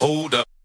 Hold up.